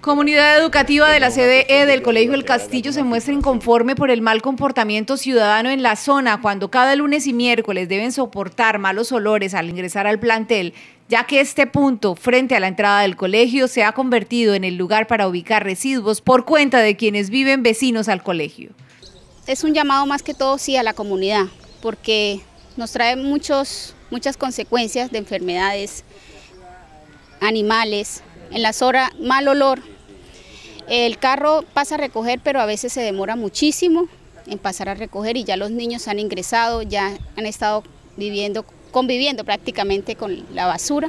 Comunidad educativa de la CDE del Colegio El Castillo se muestra inconforme por el mal comportamiento ciudadano en la zona cuando cada lunes y miércoles deben soportar malos olores al ingresar al plantel, ya que este punto, frente a la entrada del colegio, se ha convertido en el lugar para ubicar residuos por cuenta de quienes viven vecinos al colegio. Es un llamado más que todo sí a la comunidad, porque nos trae muchos, muchas consecuencias de enfermedades animales, en la zona mal olor. El carro pasa a recoger, pero a veces se demora muchísimo en pasar a recoger y ya los niños han ingresado, ya han estado viviendo, conviviendo prácticamente con la basura.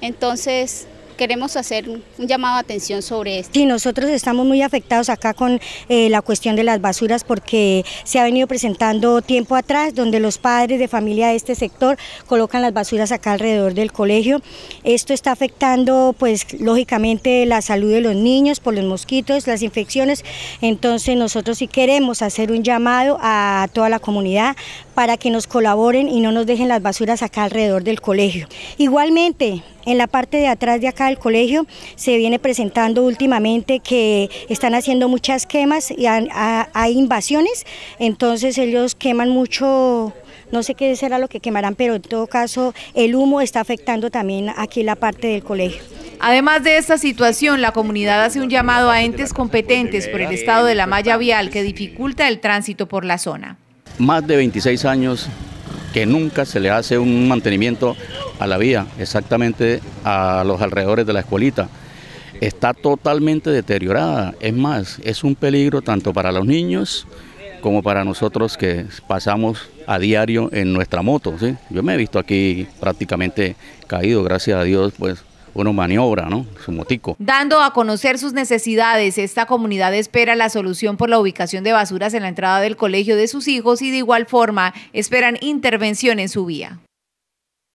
Entonces, queremos hacer un llamado de atención sobre esto. Sí, nosotros estamos muy afectados acá con eh, la cuestión de las basuras porque se ha venido presentando tiempo atrás donde los padres de familia de este sector colocan las basuras acá alrededor del colegio. Esto está afectando pues lógicamente la salud de los niños por los mosquitos, las infecciones, entonces nosotros sí queremos hacer un llamado a toda la comunidad para que nos colaboren y no nos dejen las basuras acá alrededor del colegio. Igualmente, en la parte de atrás de acá del colegio se viene presentando últimamente que están haciendo muchas quemas y hay invasiones, entonces ellos queman mucho no sé qué será lo que quemarán, pero en todo caso el humo está afectando también aquí la parte del colegio. Además de esta situación, la comunidad hace un llamado a entes competentes por el estado de la malla vial que dificulta el tránsito por la zona más de 26 años que nunca se le hace un mantenimiento a la vía, exactamente a los alrededores de la escuelita. Está totalmente deteriorada, es más, es un peligro tanto para los niños como para nosotros que pasamos a diario en nuestra moto. Yo me he visto aquí prácticamente caído, gracias a Dios, pues uno maniobra, ¿no? Su motico. Dando a conocer sus necesidades, esta comunidad espera la solución por la ubicación de basuras en la entrada del colegio de sus hijos y de igual forma esperan intervención en su vía.